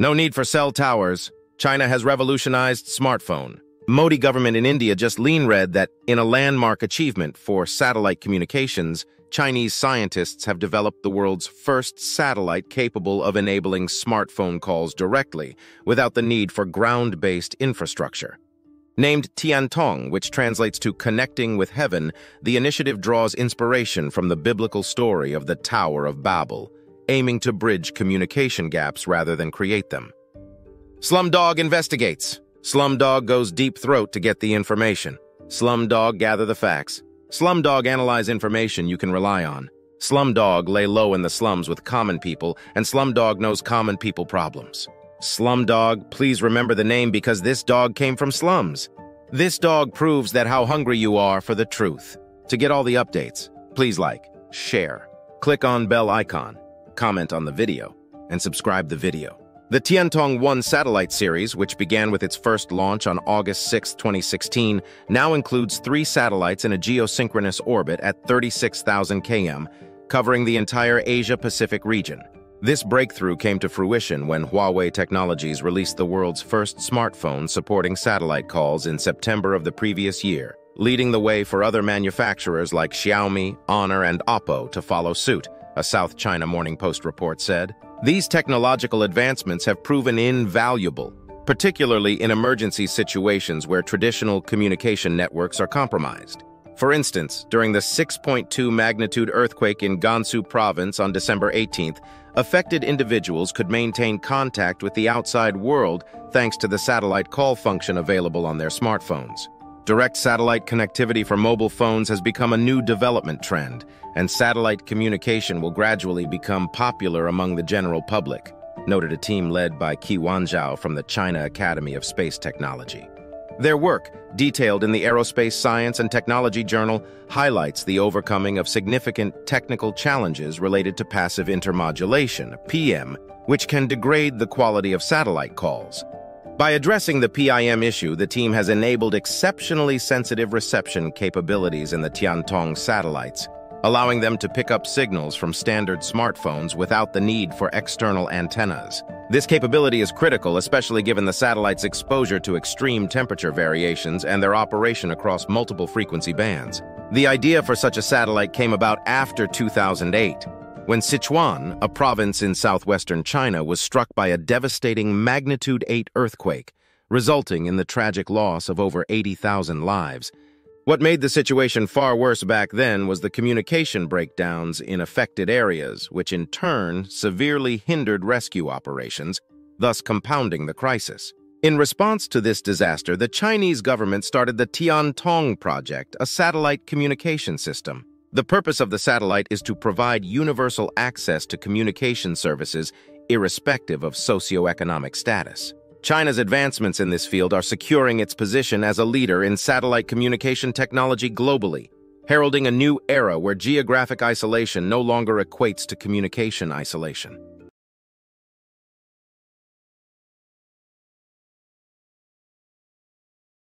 No need for cell towers. China has revolutionized smartphone. Modi government in India just lean read that in a landmark achievement for satellite communications, Chinese scientists have developed the world's first satellite capable of enabling smartphone calls directly without the need for ground-based infrastructure. Named Tiantong, which translates to connecting with heaven, the initiative draws inspiration from the biblical story of the Tower of Babel, aiming to bridge communication gaps rather than create them. Slumdog investigates. Slumdog goes deep throat to get the information. Slumdog gather the facts. Slumdog analyze information you can rely on. Slumdog lay low in the slums with common people, and Slumdog knows common people problems. Slumdog, please remember the name because this dog came from slums. This dog proves that how hungry you are for the truth. To get all the updates, please like, share, click on bell icon, comment on the video, and subscribe the video. The Tiantong 1 satellite series, which began with its first launch on August 6, 2016, now includes three satellites in a geosynchronous orbit at 36,000 km, covering the entire Asia-Pacific region. This breakthrough came to fruition when Huawei Technologies released the world's first smartphone supporting satellite calls in September of the previous year, leading the way for other manufacturers like Xiaomi, Honor, and Oppo to follow suit, a South China Morning Post report said. These technological advancements have proven invaluable, particularly in emergency situations where traditional communication networks are compromised. For instance, during the 6.2 magnitude earthquake in Gansu province on December 18th, affected individuals could maintain contact with the outside world thanks to the satellite call function available on their smartphones. Direct satellite connectivity for mobile phones has become a new development trend, and satellite communication will gradually become popular among the general public, noted a team led by Qi Wanzhao from the China Academy of Space Technology. Their work, detailed in the Aerospace Science and Technology Journal, highlights the overcoming of significant technical challenges related to passive intermodulation, PIM, which can degrade the quality of satellite calls. By addressing the PIM issue, the team has enabled exceptionally sensitive reception capabilities in the Tiantong satellites, allowing them to pick up signals from standard smartphones without the need for external antennas. This capability is critical, especially given the satellite's exposure to extreme temperature variations and their operation across multiple frequency bands. The idea for such a satellite came about after 2008, when Sichuan, a province in southwestern China, was struck by a devastating magnitude 8 earthquake, resulting in the tragic loss of over 80,000 lives. What made the situation far worse back then was the communication breakdowns in affected areas, which in turn severely hindered rescue operations, thus compounding the crisis. In response to this disaster, the Chinese government started the Tiantong Project, a satellite communication system. The purpose of the satellite is to provide universal access to communication services irrespective of socioeconomic status. China's advancements in this field are securing its position as a leader in satellite communication technology globally, heralding a new era where geographic isolation no longer equates to communication isolation.